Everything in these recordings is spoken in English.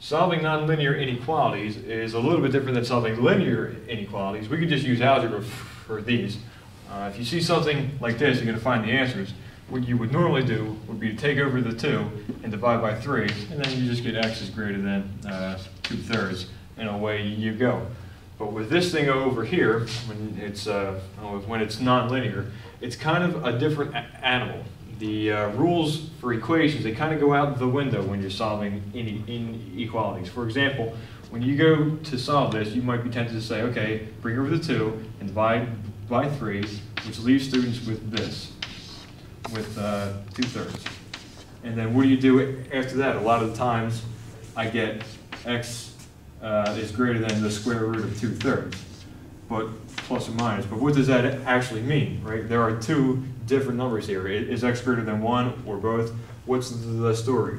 solving nonlinear inequalities is a little bit different than solving linear inequalities. We could just use algebra for these. Uh, if you see something like this, you're going to find the answers. What you would normally do would be to take over the 2 and divide by 3, and then you just get x is greater than uh, 2 thirds, and away you go. But with this thing over here, when it's, uh, when it's nonlinear, it's kind of a different animal. The uh, rules for equations, they kind of go out the window when you're solving any inequalities. For example, when you go to solve this, you might be tempted to say, okay, bring over the 2 and divide by 3, which leaves students with this, with uh, 2 thirds. And then what do you do after that? A lot of the times I get x uh, is greater than the square root of 2 thirds, but plus or minus. But what does that actually mean, right? There are two different numbers here. Is x greater than 1 or both? What's the story?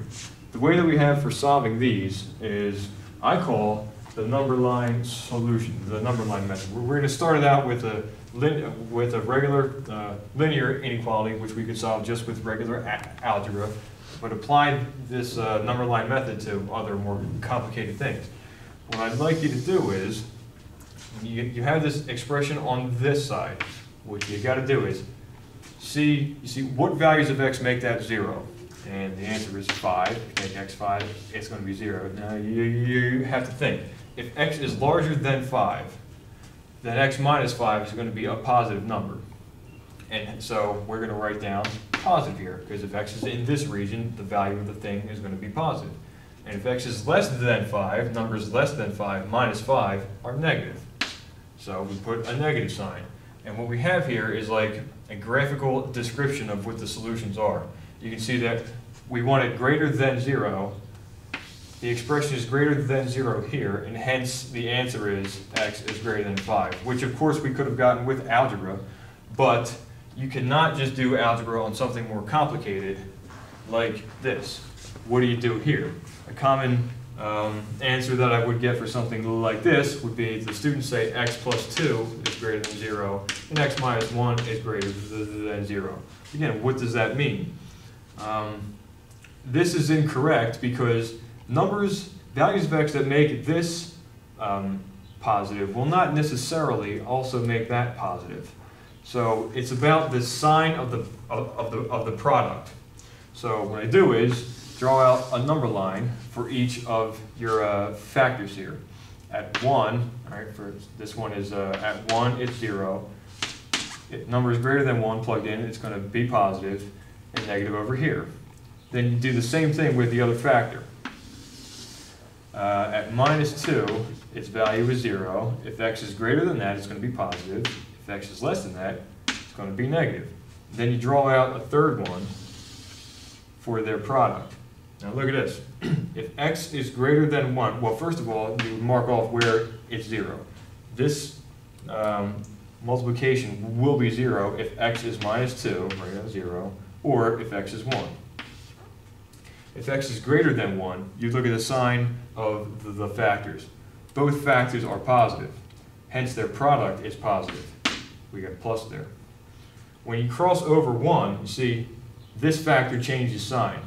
The way that we have for solving these is I call the number line solution, the number line method. We're going to start it out with a with a regular uh, linear inequality, which we could solve just with regular algebra, but apply this uh, number line method to other more complicated things. What I'd like you to do is, you, you have this expression on this side. What you got to do is see, you see what values of x make that zero? And the answer is 5. If you take x 5, it's going to be 0. Now you, you have to think. If x is larger than 5, then x minus 5 is going to be a positive number. And so we're going to write down positive here, because if x is in this region, the value of the thing is going to be positive. And if x is less than 5, numbers less than 5 minus 5 are negative. So we put a negative sign. And what we have here is like a graphical description of what the solutions are. You can see that we want it greater than 0. The expression is greater than 0 here, and hence the answer is x is greater than 5, which of course we could have gotten with algebra, but you cannot just do algebra on something more complicated like this. What do you do here? A common um, answer that I would get for something like this would be the students say x plus 2 is greater than 0, and x minus 1 is greater than 0. Again, what does that mean? Um, this is incorrect because numbers, values of x that make this um, positive will not necessarily also make that positive. So it's about the sign of the, of, of the, of the product. So what I do is draw out a number line for each of your uh, factors here. At 1, all right, for this one is uh, at 1, it's 0. If number is greater than 1 plugged in, it's going to be positive, and negative over here. Then you do the same thing with the other factor. Uh, at minus 2, its value is 0. If x is greater than that, it's going to be positive. If x is less than that, it's going to be negative. Then you draw out a third one for their product. Now look at this. if x is greater than 1, well, first of all, you mark off where it's 0. This um, multiplication will be 0 if x is minus 2, right at 0, or if x is 1. If x is greater than 1, you look at the sign of the, the factors. Both factors are positive. Hence, their product is positive. We got plus there. When you cross over 1, you see this factor changes sign.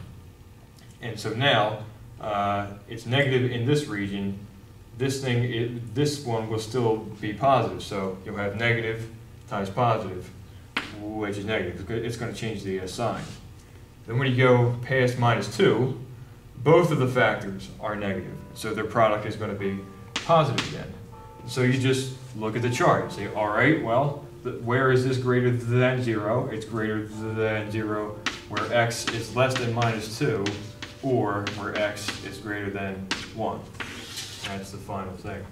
And so now uh, it's negative in this region. This thing, it, this one will still be positive. So you'll have negative times positive, which is negative. It's going to change the uh, sign. Then when you go past minus 2, both of the factors are negative. So their product is going to be positive again. So you just look at the chart and say, all right, well, where is this greater than 0? It's greater than 0 where x is less than minus 2 or where x is greater than 1. That's the final thing.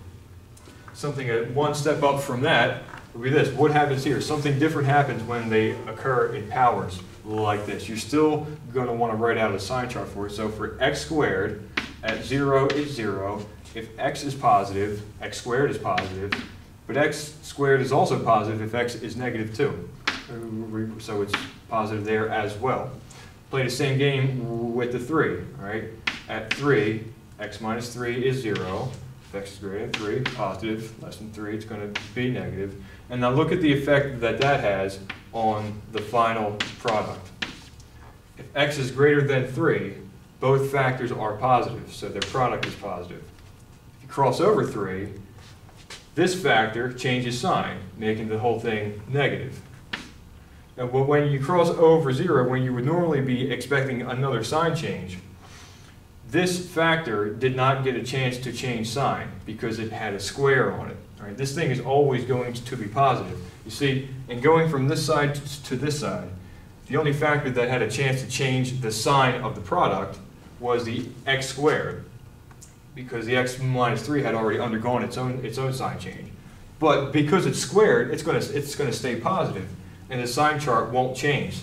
Something one step up from that would be this. What happens here? Something different happens when they occur in powers like this. You're still going to want to write out a sign chart for it. So for x squared, at 0 is 0. If x is positive, x squared is positive. But x squared is also positive if x is negative 2. So it's positive there as well play the same game with the 3, right? At 3, x minus 3 is 0. If x is greater than 3, positive, less than 3, it's going to be negative. And now look at the effect that that has on the final product. If x is greater than 3, both factors are positive, so their product is positive. If you cross over three, this factor changes sign, making the whole thing negative. And wh- when you cross over zero, when you would normally be expecting another sign change, this factor did not get a chance to change sign because it had a square on it. Right? This thing is always going to be positive. You see, in going from this side to this side, the only factor that had a chance to change the sign of the product was the x squared, because the x minus 3 had already undergone its own, its own sign change. But because it's squared, it's going to, it's going to stay positive, and the sign chart won't change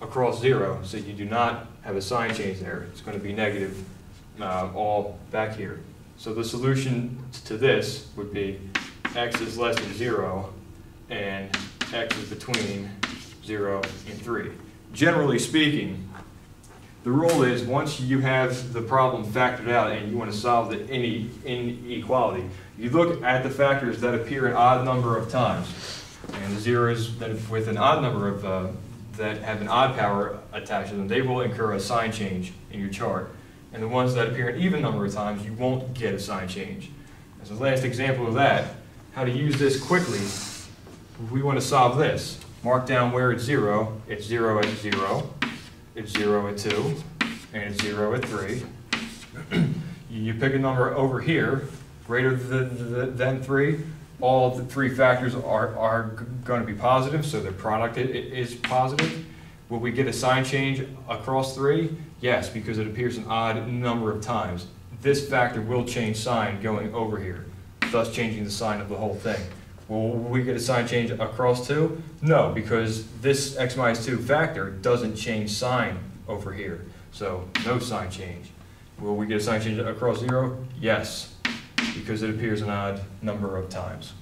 across zero, so you do not have a sign change there. It's going to be negative uh, all back here. So the solution to this would be x is less than zero, and x is between zero and three. Generally speaking, the rule is, once you have the problem factored out and you want to solve the any inequality, you look at the factors that appear an odd number of times. And the zeros that with an odd number of, uh, that have an odd power attached to them, they will incur a sign change in your chart. And the ones that appear an even number of times, you won't get a sign change. As a last example of that, how to use this quickly, we want to solve this. Mark down where it's zero, it's zero at zero, it's zero at two, and it's zero at three. You pick a number over here, greater than, than three, all the three factors are, are going to be positive, so the product is positive. Will we get a sign change across three? Yes, because it appears an odd number of times. This factor will change sign going over here, thus changing the sign of the whole thing. Will we get a sign change across two? No, because this x minus two factor doesn't change sign over here, so no sign change. Will we get a sign change across zero? Yes, because it appears an odd number of times.